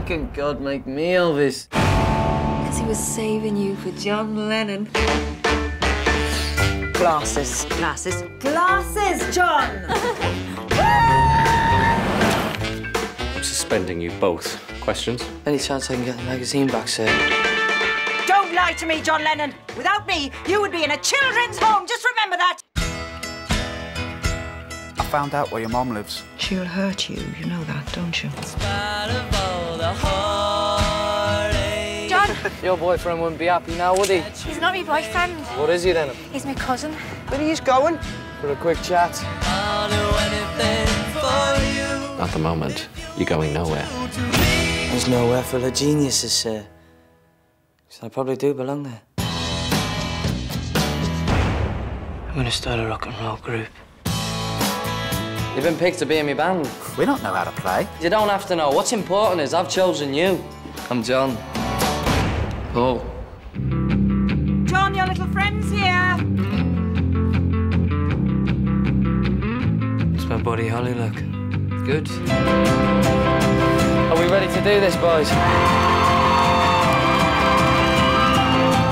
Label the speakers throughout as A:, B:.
A: can God make me Elvis?
B: Because he was saving you for John Lennon.
C: Glasses.
B: Glasses.
C: Glasses, John!
D: I'm suspending you both. Questions?
A: Any chance I can get the magazine back, sir?
C: Don't lie to me, John Lennon. Without me, you would be in a children's home. Just remember that.
E: I found out where your mom lives.
B: She'll hurt you, you know that, don't you?
F: John,
A: Your boyfriend wouldn't be happy now, would he?
F: he's not my boyfriend.
A: What is he then?
F: He's my cousin.
A: Where are you going? For a quick chat.
D: At the moment, you're going nowhere.
A: There's nowhere for the geniuses, sir. So I probably do belong there. I'm gonna start a rock and roll group. You've been picked to be in my band.
E: We don't know how to play.
A: You don't have to know. What's important is I've chosen you. I'm John. Paul.
C: John, your little friend's here.
A: It's my Buddy Holly, look. Good. Are we ready to do this, boys?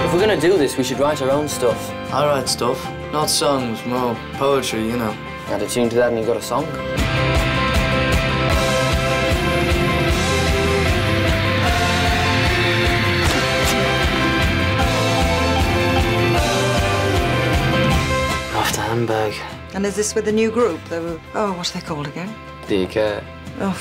A: If we're gonna do this, we should write our own stuff. I write stuff. Not songs, more poetry, you know. Add a tune to that and you got a song. Off to Hamburg.
B: And is this with the new group? The, oh, what are they called again?
A: Do you care?
B: Oh,